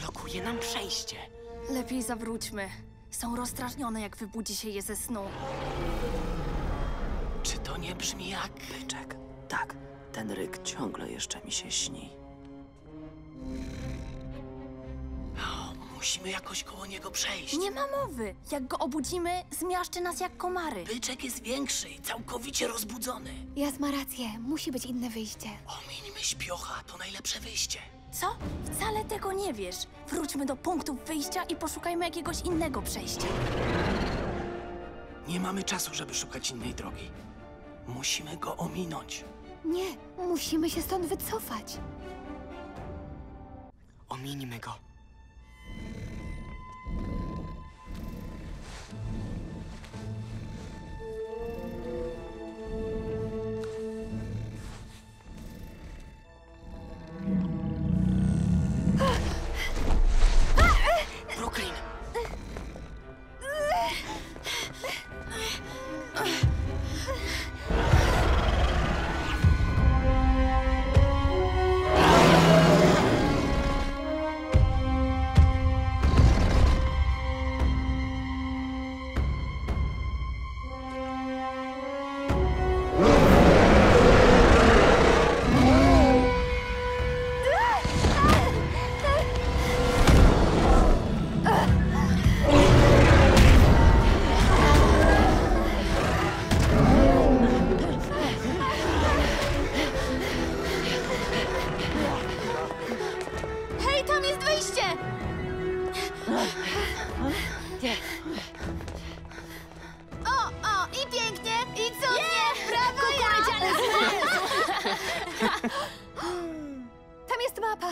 Blokuje nam przejście. Lepiej zawróćmy. Są rozdrażnione, jak wybudzi się je ze snu. Czy to nie brzmi jak... Byczek, tak. Ten ryk ciągle jeszcze mi się śni. Musimy jakoś koło niego przejść. Nie ma mowy. Jak go obudzimy, zmiaszczy nas jak komary. Byczek jest większy i całkowicie rozbudzony. Jas ma rację, musi być inne wyjście. Omińmy śpiocha, to najlepsze wyjście. Co? Wcale tego nie wiesz. Wróćmy do punktów wyjścia i poszukajmy jakiegoś innego przejścia. Nie mamy czasu, żeby szukać innej drogi. Musimy go ominąć. Nie, musimy się stąd wycofać. Omińmy go. O, o, i pięknie, i cudnie! Brawo, ja! Tam jest mapa.